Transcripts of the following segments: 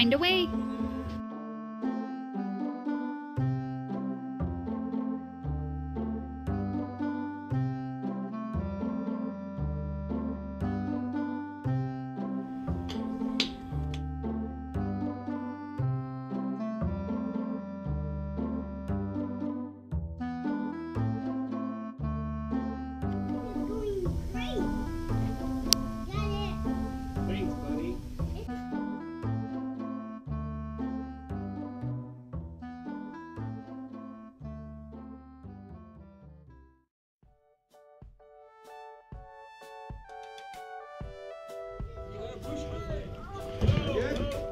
find a way. Good?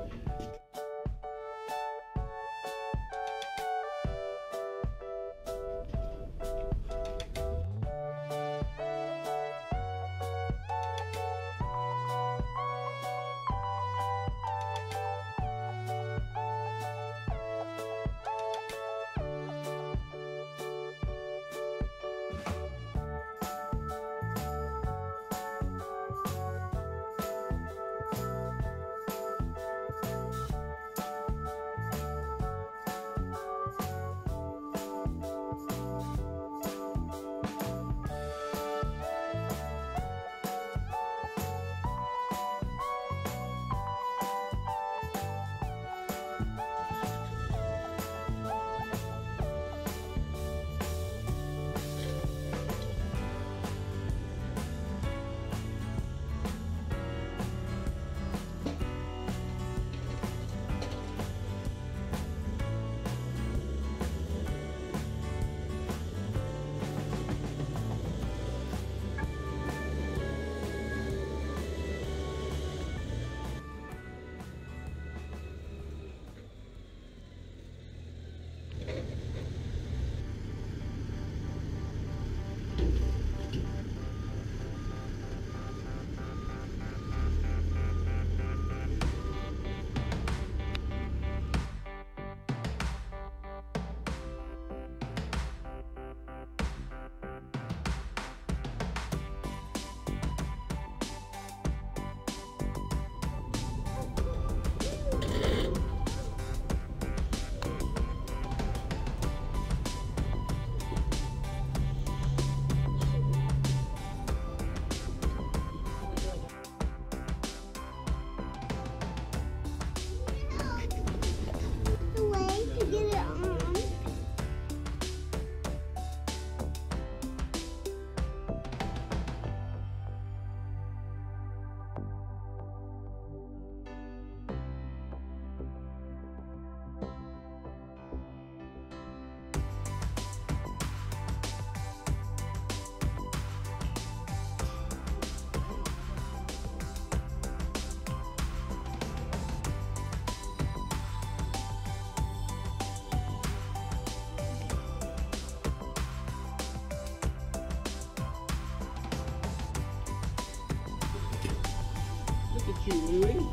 At you, Louie.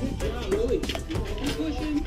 Good job, Louie. Keep pushing.